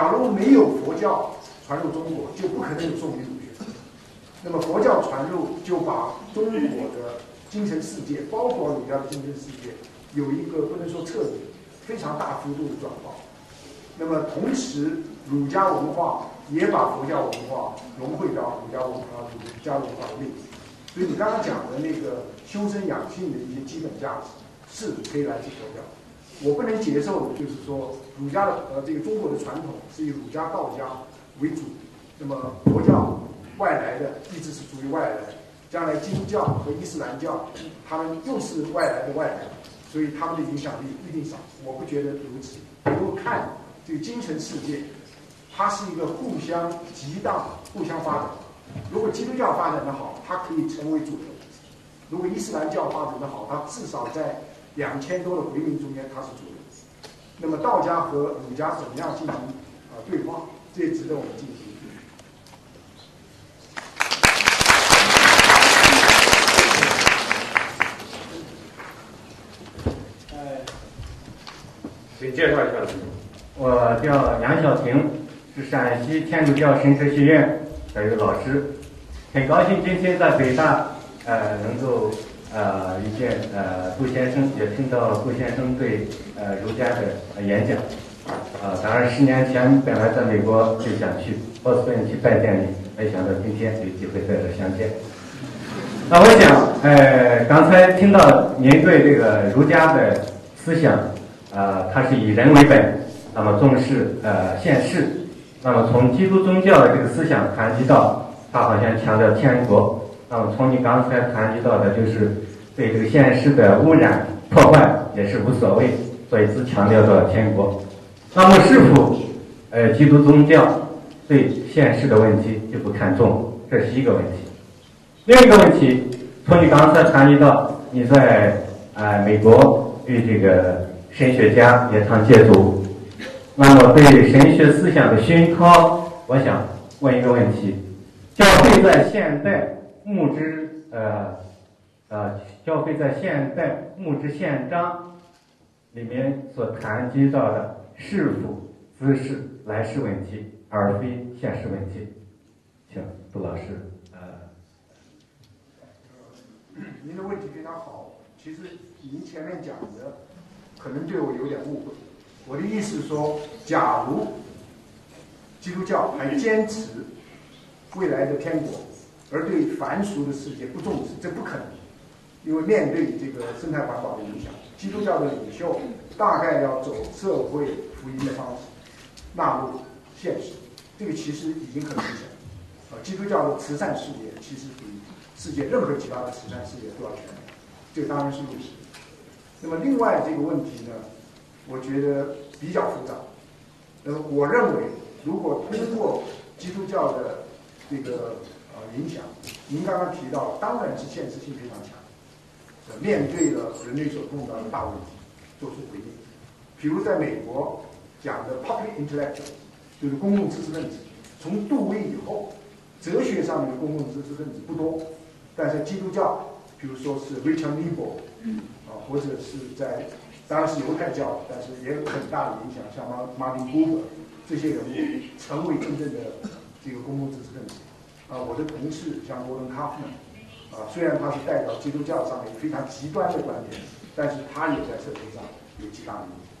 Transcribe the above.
假如没有佛教传入中国，就不可能有宋民主学。那么佛教传入，就把中国的精神世界，包括儒家的精神世界，有一个不能说彻底，非常大幅度的转化。那么同时，儒家文化也把佛教文化融汇到儒家文化、儒家文化里。所以你刚刚讲的那个修身养性的一些基本价值，是可以来自佛教。我不能接受的就是说，儒家的呃这个中国的传统是以儒家、道家为主，那么佛教外来的一直是属于外来，将来基督教和伊斯兰教，他们又是外来的外来，所以他们的影响力一定少。我不觉得如此。如果看这个精神世界，它是一个互相激荡、互相发展。如果基督教发展的好，它可以成为主流；如果伊斯兰教发展的好，它至少在。两千多的回民中间，他是主流。那么道家和儒家怎么样进行啊对话？这值得我们进行。请介绍一下。我叫杨晓平，是陕西天主教神学学院的一个老师，很高兴今天在北大呃能够。呃，遇见呃杜先生，也听到了杜先生对呃儒家的演讲。啊，当然十年前本来在美国就想去波士顿去拜见你，没想到今天有机会在这相见。那我想，呃，刚才听到您对这个儒家的思想，啊，它是以人为本，那么重视呃现世。那么从基督宗教的这个思想谈及到，他好像强调天国。那么从你刚才谈及到的，就是对这个现实的污染破坏也是无所谓，所以只强调到天国。那么是否，呃，基督宗教对现实的问题就不看重？这是一个问题。另一个问题，从你刚才谈及到你在啊美国与这个神学家也常接触，那么对神学思想的熏陶，我想问一个问题：教会在现代。木之呃呃，教会在现代木之宪章里面所谈及到的是否姿势来世问题，而非现实问题。请杜老师呃，您的问题。非常好。其实您前面讲的可能对我有点误会。我的意思是说，假如基督教还坚持未来的天国。而对凡俗的世界不重视，这不可能，因为面对这个生态环保的影响，基督教的领袖大概要走社会福音的方式，纳入现实，这个其实已经很明显。啊，基督教的慈善事业其实比世界任何其他的慈善事业都要全面，这个当然是如此。那么另外这个问题呢，我觉得比较复杂。呃，我认为如果通过基督教的这个。影响，您刚刚提到，当然是现实性非常强。面对了人类所碰到的大问题，做出回应。比如在美国讲的 public intellectual，就是公共知识分子。从杜威以后，哲学上面的公共知识分子不多，但是基督教，比如说是 Richard Niebuhr，啊，或者是在，当然是犹太教，但是也有很大的影响，像马马丁·波格这些人物，成为真正的这个公共知识分子。啊，我的同事像罗伦·卡夫曼，啊，虽然他是代表基督教上面非常极端的观点，但是他也在社会上有极大的影响。